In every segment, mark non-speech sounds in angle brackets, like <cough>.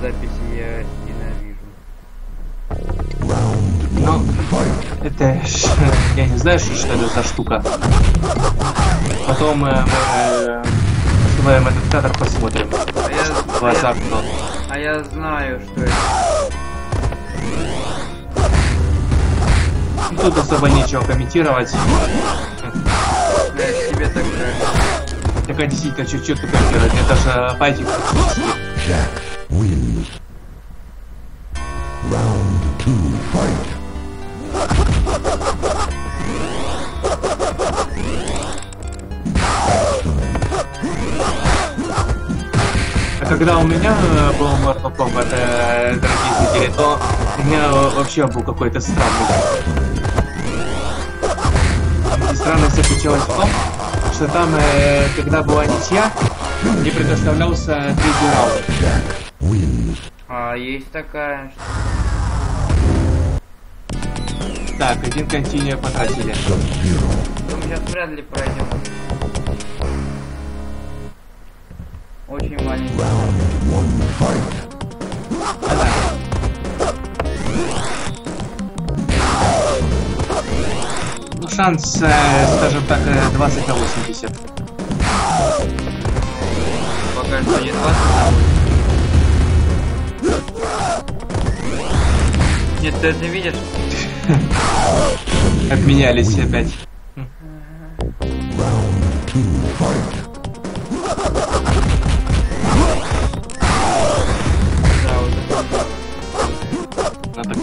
записи я ненавижу. Ну, это я не знаю, что, что это за штука. Потом э, мы открываем этот кадр, посмотрим. А я, а я, кто. а я знаю, что это. Ну, Тут особо нечего комментировать. Я себе так кажется. Так а действительно, что тут комментировать? Это же практически. Jack. Round two, fight. А когда у меня э, был Mortal Kombat, э, дорогие зрители, то у меня э, вообще был какой-то странный. И странность заключалась в том, что там, э, когда была ничья, мне предоставлялся третий раунд. А есть такая. Так, один континью потратили. Мы сейчас вряд ли пройдем. Очень маленький. Ну, шанс, э, скажем так, э, 20 на 80. Пока что не 20. Нет, ты это видишь? <laughs> Обменялись опять. Да, это. Надо...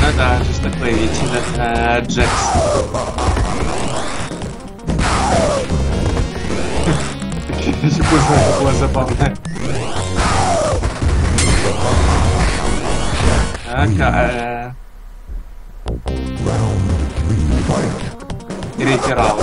Ну да, что ж такое ведь этот э, Джекс. Еще позже было забавно. Так, э, Round three, fight. третий раунд.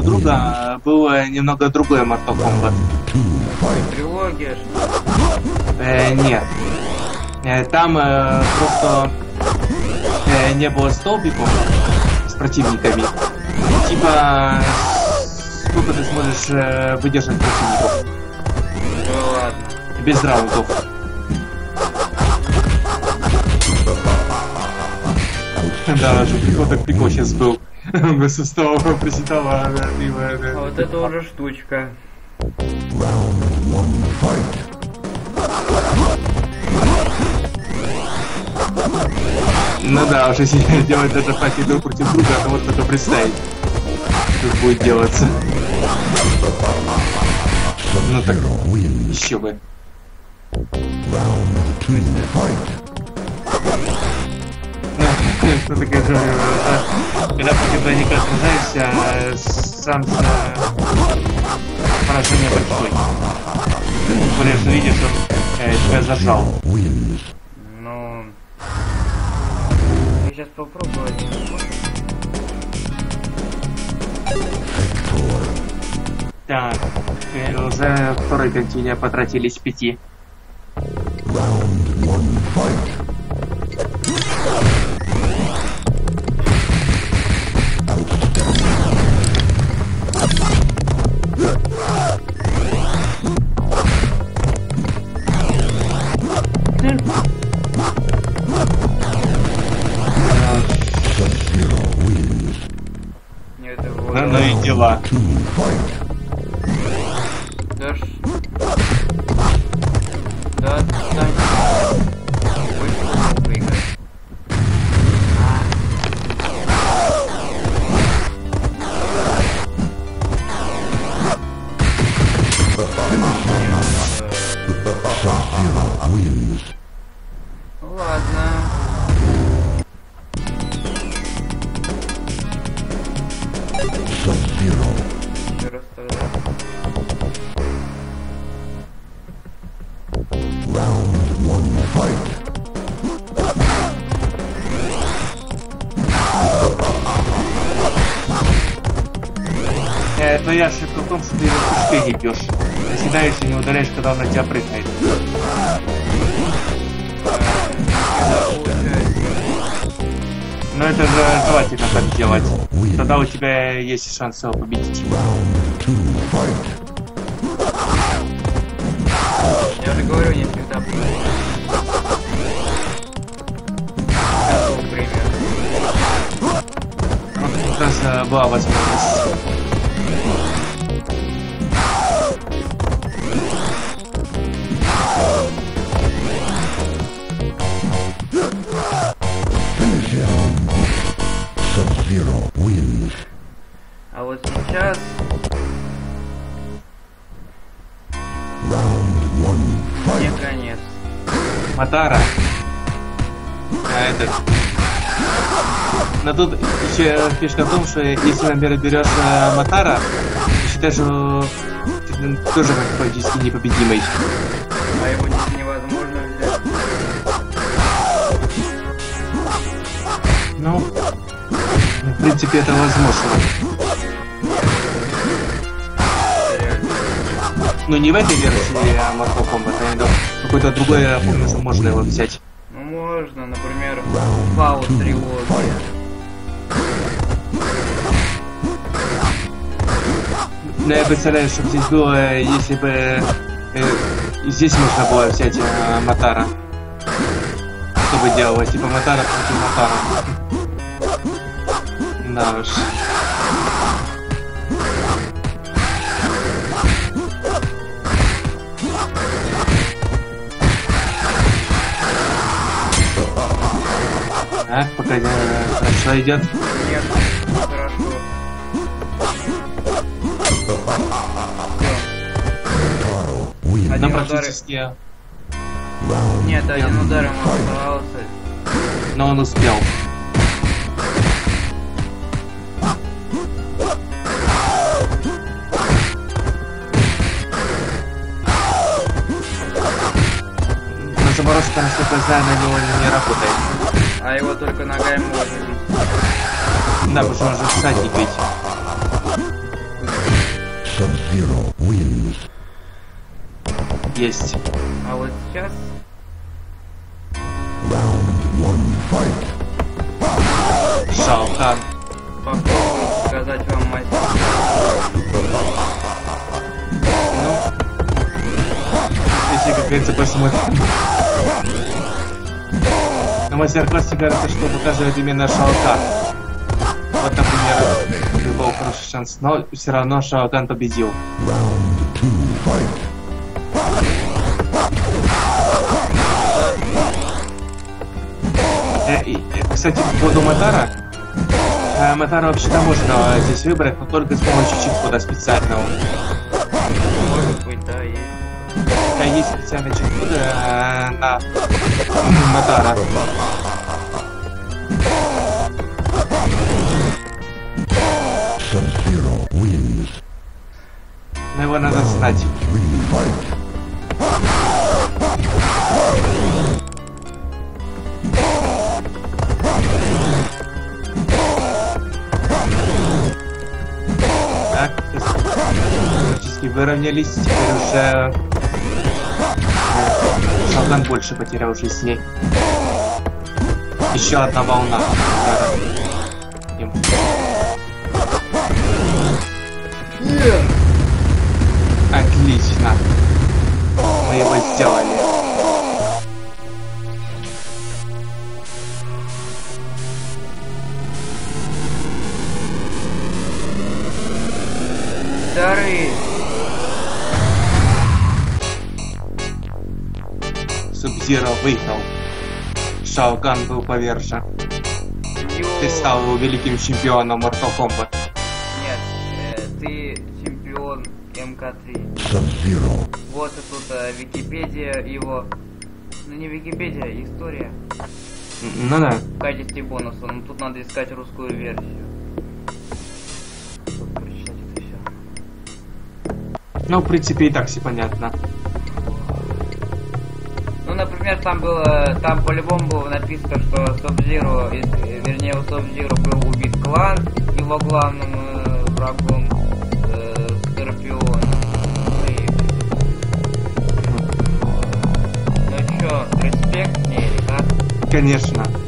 Друга было немного другое Mortal Kombat. Трилогия, Э, нет. Э, там э, просто э, не было столбиков с противниками. Типа, сколько ты сможешь э, выдержать противников Ну ладно. без раундов. Да, же прикол, так прикол сейчас был. <laughs> Мы со стола приседала, да, и, э, А вот это уже штучка. Round one, fight. Ну да, уже если <laughs> делать даже пати друг против друга, то вот только представить, что будет делаться. Ну так, еще бы. Round two, fight. Что такое же, э, когда против двойника сражаешься, шанс на поражение большой. Более, что видишь, он э, тебя зажал. Ну... Я сейчас попробую. Так, э, уже второй континент потратились пяти. Round one, fight. Ну, и дела. Two, твоя ошибка в том, что ты его пушкой не бьешь. Наседаешь и не ударяешь, когда он на тебя прыгает. Но это же желательно так делать. Тогда у тебя есть шанс его победить. Я же говорю, не всегда как раз э, была возможность. Матара. А этот. Но тут еще фишка в том, что если, например, берешь э, Матара, считаешь, что ты тоже как практически непобедимый. А его не- невозможно взять. Ну, в принципе, это возможно. Реально. Ну, не в этой версии а Mortal Kombat, какой-то другой, я помню, что можно его взять. Ну можно, например, Fallout трилогия. Но я представляю, что здесь было, если бы э, здесь можно было взять э, Матара. Что бы делалось? Типа Матара против Матара. Да уж. Так, пока э, хорошо идет. Нет, хорошо. Один удар. практически... Нет, один удар ему оставался. Но он успел. Но заморозка, насколько я знаю, на него не работает. А его только ногами можно бить. Да, потому что он же всадник ведь. Sub-Zero wins. Есть. А вот сейчас Round one, fight. Шао Кан. попробую показать вам мастер. Если, как говорится, посмотрим. На мастер-классе кажется, что показывает именно Шао Кан. Вот, например, был хороший шанс, но все равно Шао Кан победил. Э, э, Кстати, по поводу Матара. э, Матара вообще-то можно здесь выбрать, но только с помощью чит-кода специального. Может быть, да, есть. Да, есть специальный чит-код э, на Матара. Но его надо знать. Так, практически выровнялись, теперь уже э, Шалган больше потерял жизни. Еще одна волна. Отлично. Субзиро выиграл. Шаоган был повержен. Ты стал великим чемпионом Mortal Kombat. Нет, э, ты чемпион МК3. Sub-Zero. Вот и тут э, Википедия его... Ну не Википедия, история. М, Ну да. В качестве бонуса, но тут надо искать русскую версию. Чтобы прочитать это все. Ну, в принципе, и так все понятно. Нет, там было, там по-любому было написано, что Субзиру, вернее, у Субзиру был убит клан, его главным э, врагом э, Скорпион. Ну и... Ну чё, респект мне или? Конечно.